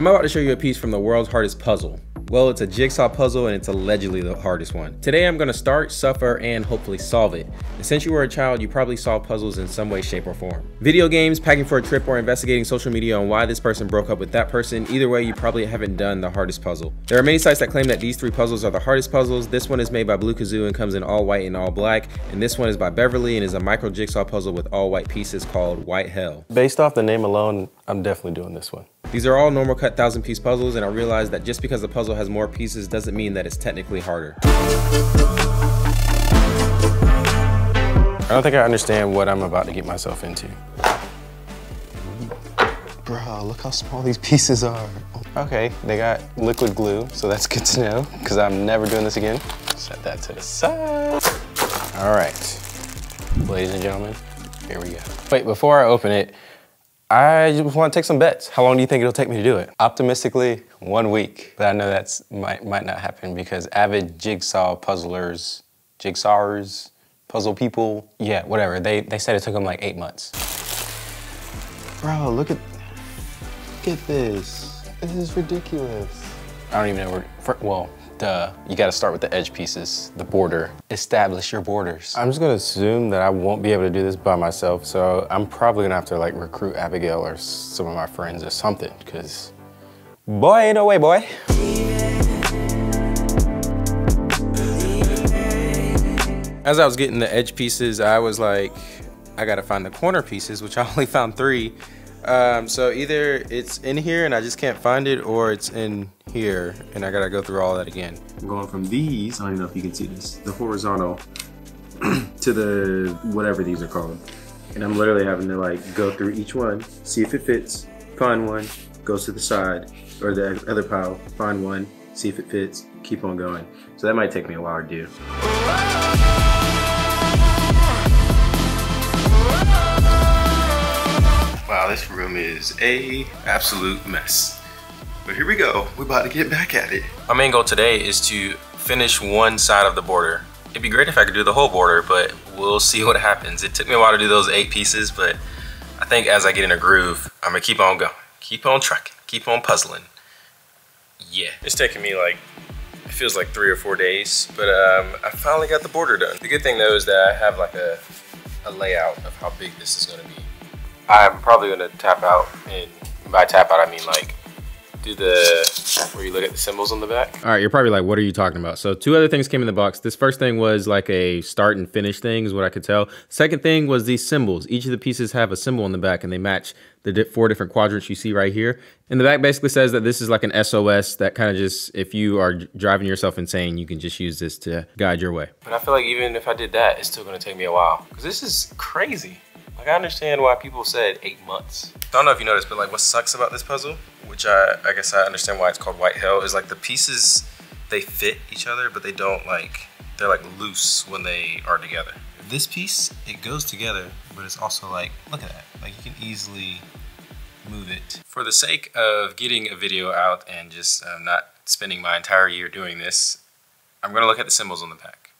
I'm about to show you a piece from the world's hardest puzzle. Well, it's a jigsaw puzzle and it's allegedly the hardest one. Today I'm gonna start, suffer, and hopefully solve it. And since you were a child, you probably solved puzzles in some way, shape, or form. Video games, packing for a trip, or investigating social media on why this person broke up with that person, either way, you probably haven't done the hardest puzzle. There are many sites that claim that these three puzzles are the hardest puzzles. This one is made by Bluekazoo and comes in all white and all black. And this one is by Beverly and is a micro jigsaw puzzle with all white pieces called White Hell. Based off the name alone, I'm definitely doing this one. These are all normal cut thousand piece puzzles and I realized that just because the puzzle has more pieces doesn't mean that it's technically harder. I don't think I understand what I'm about to get myself into. Bro, look how small these pieces are. Okay, they got liquid glue, so that's good to know, because I'm never doing this again. Set that to the side. All right, ladies and gentlemen, here we go. Wait, before I open it, I just want to take some bets. How long do you think it'll take me to do it? Optimistically, one week. But I know that's might might not happen because avid jigsaw puzzlers, jigsawers, puzzle people, yeah, whatever. They they said it took them like eight months. Bro, look at look at this. This is ridiculous. I don't even know where. Well, Duh, you gotta start with the edge pieces, the border. Establish your borders. I'm just gonna assume that I won't be able to do this by myself, so I'm probably gonna have to like recruit Abigail or some of my friends or something, cause boy, ain't no way, boy. As I was getting the edge pieces, I was like, I gotta find the corner pieces, which I only found three. Um, so either it's in here and I just can't find it, or it's in here and I gotta go through all that again. I'm going from these, I don't even know if you can see this, the horizontal to the whatever these are called. And I'm literally having to like go through each one, see if it fits, find one, goes to the side or the other pile, find one, see if it fits, keep on going. So that might take me a while to do. Wow, this room is a absolute mess. But here we go, we're about to get back at it. My main goal today is to finish one side of the border. It'd be great if I could do the whole border, but we'll see what happens. It took me a while to do those eight pieces, but I think as I get in a groove, I'm gonna keep on going. Keep on trucking, keep on puzzling. Yeah, it's taking me like, it feels like three or four days, but um, I finally got the border done. The good thing though is that I have like a, a layout of how big this is gonna be. I'm probably gonna tap out, and by tap out I mean like do the where you look at the symbols on the back. All right, you're probably like, what are you talking about? So two other things came in the box. This first thing was like a start and finish thing, is what I could tell. Second thing was these symbols. Each of the pieces have a symbol on the back, and they match the four different quadrants you see right here. And the back basically says that this is like an SOS that kind of just, if you are driving yourself insane, you can just use this to guide your way. But I feel like even if I did that, it's still gonna take me a while. Because this is crazy. Like I understand why people said eight months. I don't know if you noticed, but like what sucks about this puzzle, which I, I guess I understand why it's called White Hell, is like the pieces, they fit each other, but they don't like, they're like loose when they are together. This piece, it goes together, but it's also like, look at that. Like you can easily move it. For the sake of getting a video out and just um, not spending my entire year doing this, I'm gonna look at the symbols on the back.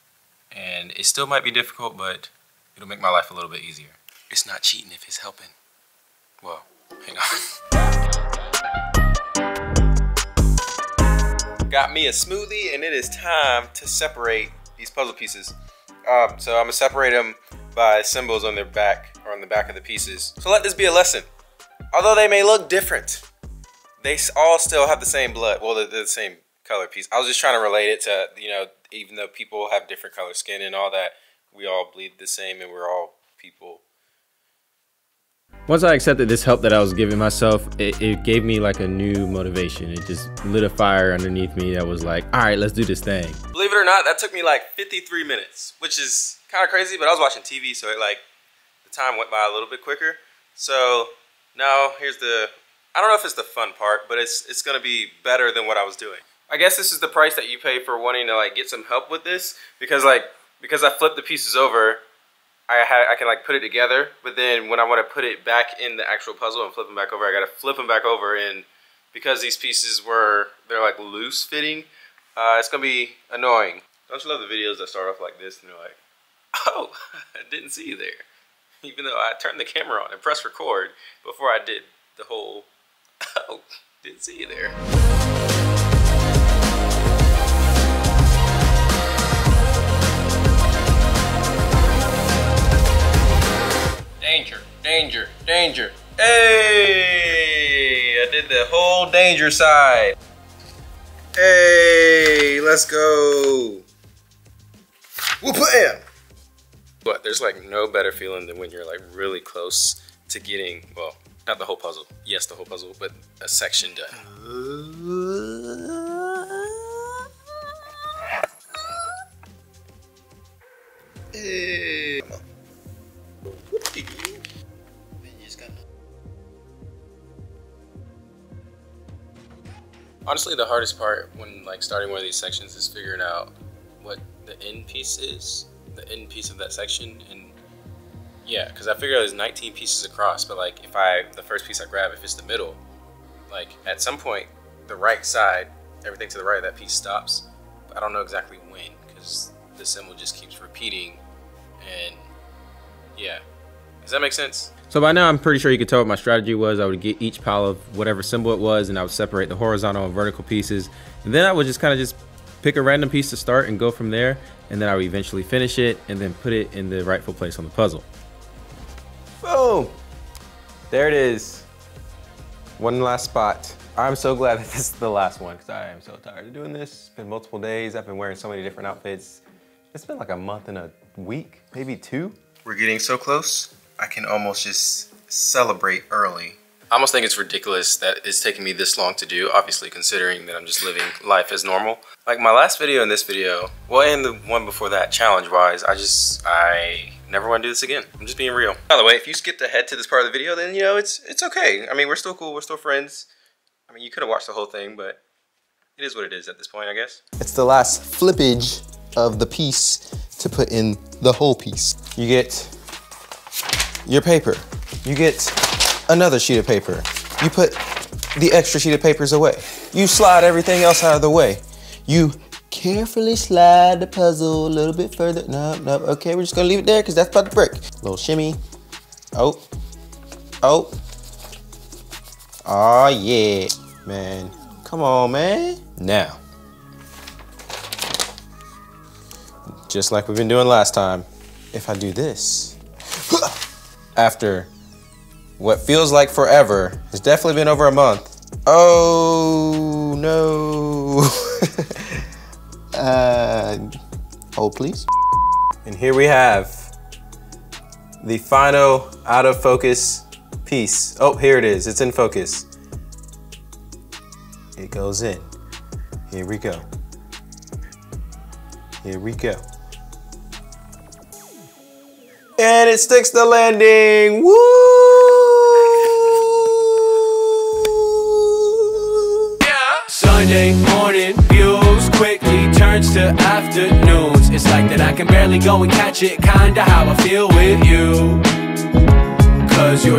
And it still might be difficult, but it'll make my life a little bit easier. It's not cheating if it's helping. Well, Got me a smoothie and it is time to separate these puzzle pieces. Um, so I'm gonna separate them by symbols on their back or on the back of the pieces. So let this be a lesson. Although they may look different, they all still have the same blood. Well, they're the same color piece. I was just trying to relate it to, you know, even though people have different color skin and all that, we all bleed the same and we're all people once I accepted this help that I was giving myself, it, it, gave me like a new motivation. It just lit a fire underneath me that was like, all right, let's do this thing. Believe it or not, that took me like 53 minutes, which is kind of crazy, but I was watching TV, so it like, the time went by a little bit quicker. So now here's the, I don't know if it's the fun part, but it's, it's gonna be better than what I was doing. I guess this is the price that you pay for wanting to like get some help with this because like, because I flipped the pieces over, I I can like put it together, but then when I want to put it back in the actual puzzle and flip them back over, I got to flip them back over and because these pieces were, they're like loose fitting, uh, it's going to be annoying. Don't you love the videos that start off like this and they're like, oh, I didn't see you there. Even though I turned the camera on and pressed record before I did the whole, oh, Didn't see you there. Danger, danger. Hey! I did the whole danger side. Hey, let's go. Whoop bam! But there's like no better feeling than when you're like really close to getting, well, not the whole puzzle. Yes, the whole puzzle, but a section done. Hey. Honestly, the hardest part when like starting one of these sections is figuring out what the end piece is, the end piece of that section, and yeah, because I figure there's 19 pieces across, but like if I the first piece I grab, if it's the middle, like at some point the right side, everything to the right of that piece stops. But I don't know exactly when because the symbol just keeps repeating, and yeah, does that make sense? So by now, I'm pretty sure you could tell what my strategy was. I would get each pile of whatever symbol it was, and I would separate the horizontal and vertical pieces. And then I would just kind of just pick a random piece to start and go from there. And then I would eventually finish it and then put it in the rightful place on the puzzle. Boom! There it is. One last spot. I'm so glad that this is the last one because I am so tired of doing this. It's been multiple days. I've been wearing so many different outfits. It's been like a month and a week, maybe two. We're getting so close. I can almost just celebrate early. I almost think it's ridiculous that it's taking me this long to do, obviously considering that I'm just living life as normal. Like my last video and this video, well and the one before that, challenge-wise, I just, I never want to do this again. I'm just being real. By the way, if you skipped ahead to this part of the video, then you know, it's it's okay. I mean, we're still cool, we're still friends. I mean, you could have watched the whole thing, but it is what it is at this point, I guess. It's the last flippage of the piece to put in the whole piece. You get your paper. You get another sheet of paper. You put the extra sheet of papers away. You slide everything else out of the way. You carefully slide the puzzle a little bit further. No, no, okay, we're just gonna leave it there because that's about to break. Little shimmy. Oh, oh. Oh yeah, man. Come on, man. Now, just like we've been doing last time, if I do this, after what feels like forever, it's definitely been over a month. Oh no. uh, hold please. And here we have the final out of focus piece. Oh, here it is, it's in focus. It goes in. Here we go. Here we go. And it sticks the landing. Woo! Yeah. Sunday morning views quickly turns to afternoons. It's like that I can barely go and catch it, kinda how I feel with you. Cause you're